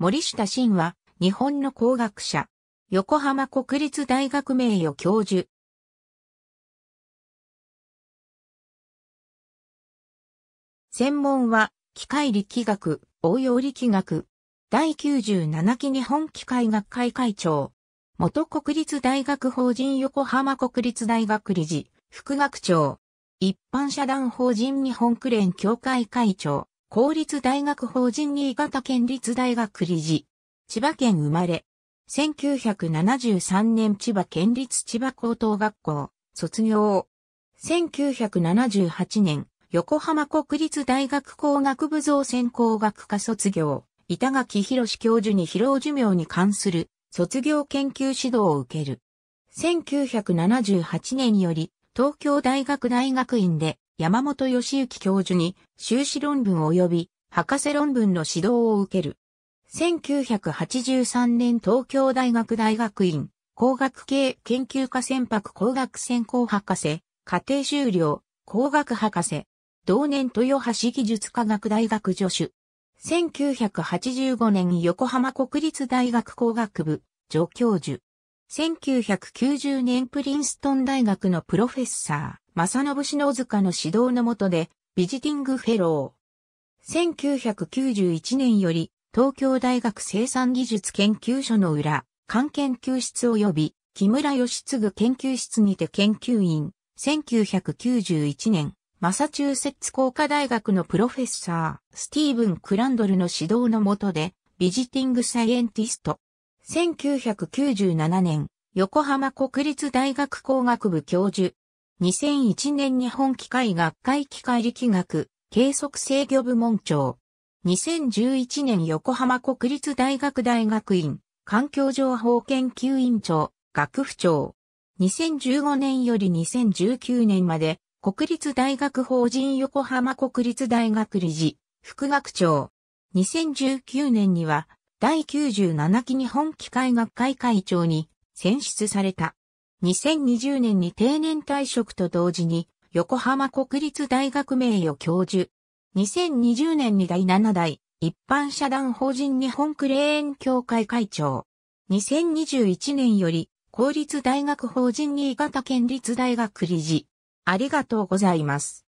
森下慎は、日本の工学者。横浜国立大学名誉教授。専門は、機械力学、応用力学。第97期日本機械学会会長。元国立大学法人横浜国立大学理事、副学長。一般社団法人日本クレーン協会会長。公立大学法人新潟県立大学理事。千葉県生まれ。1973年千葉県立千葉高等学校、卒業。1978年、横浜国立大学工学部造船工学科卒業。板垣博教授に疲労寿命に関する卒業研究指導を受ける。1978年より東京大学大学院で山本義行教授に修士論文及び博士論文の指導を受ける。1983年東京大学大学院工学系研究科船舶工学専攻博士、家庭修了、工学博士、同年豊橋技術科学大学助手。1985年横浜国立大学工学部助教授。1990年プリンストン大学のプロフェッサー。正信篠塚の指導の下で、ビジティングフェロー。1991年より、東京大学生産技術研究所の裏、関研究室及び、木村義継研究室にて研究員。1991年、マサチューセッツ工科大学のプロフェッサー、スティーブン・クランドルの指導の下で、ビジティングサイエンティスト。1997年、横浜国立大学工学部教授。2001年日本機械学会機械力学計測制御部門長。2011年横浜国立大学大学院環境情報研究院長学府長。2015年より2019年まで国立大学法人横浜国立大学理事副学長。2019年には第97期日本機械学会会長に選出された。2020年に定年退職と同時に横浜国立大学名誉教授。2020年に第7代一般社団法人日本クレーン協会会長。2021年より公立大学法人新潟県立大学理事。ありがとうございます。